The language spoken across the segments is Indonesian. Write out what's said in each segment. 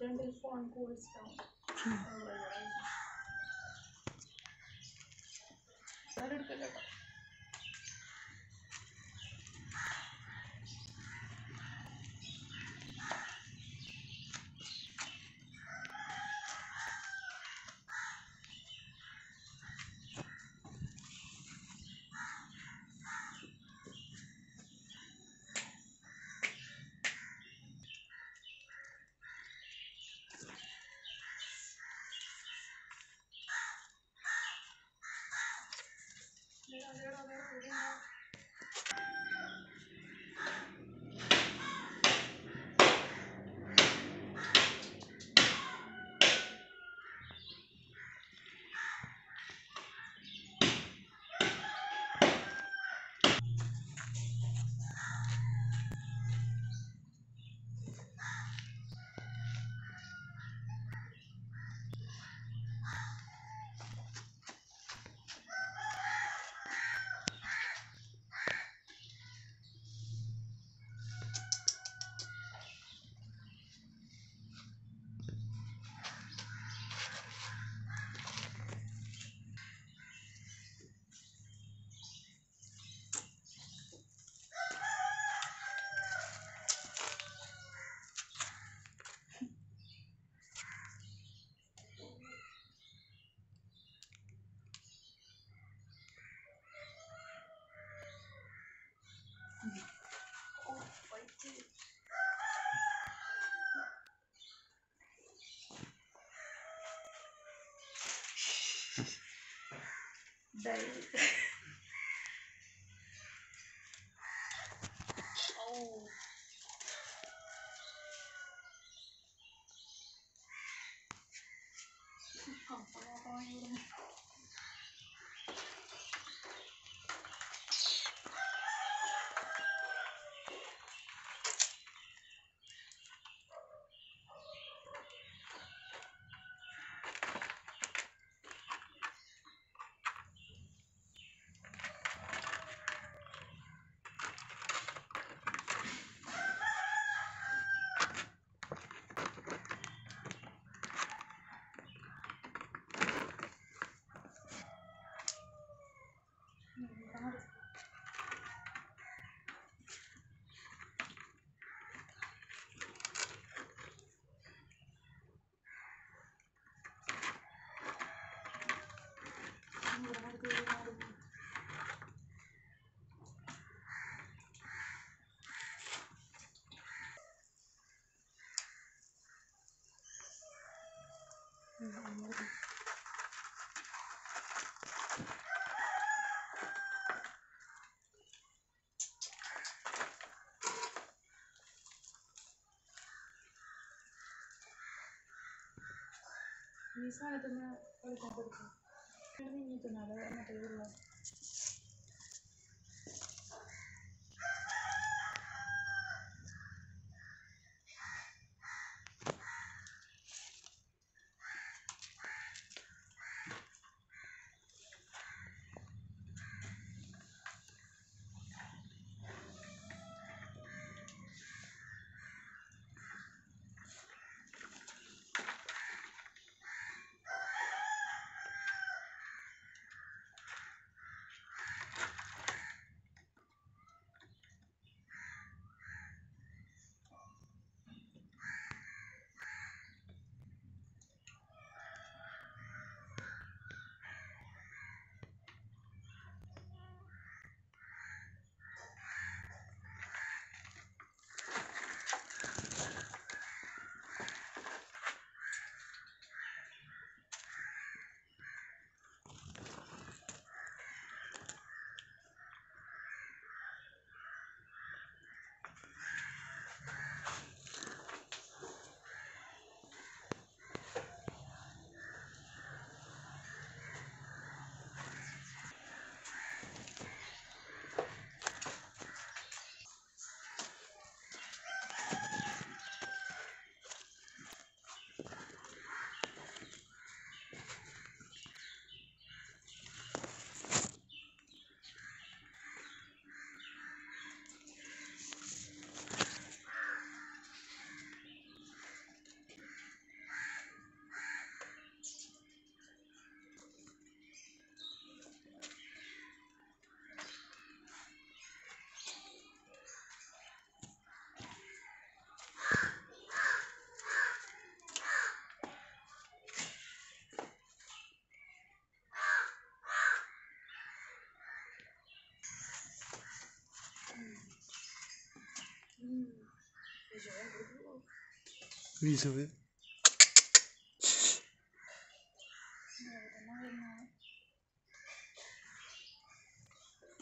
Wait until phone cools down. Otherwise. എടുക്കല്ലോ Bye. Misal itu na, kalau kompor itu, ini itu nada, itu nada. 何それ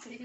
テ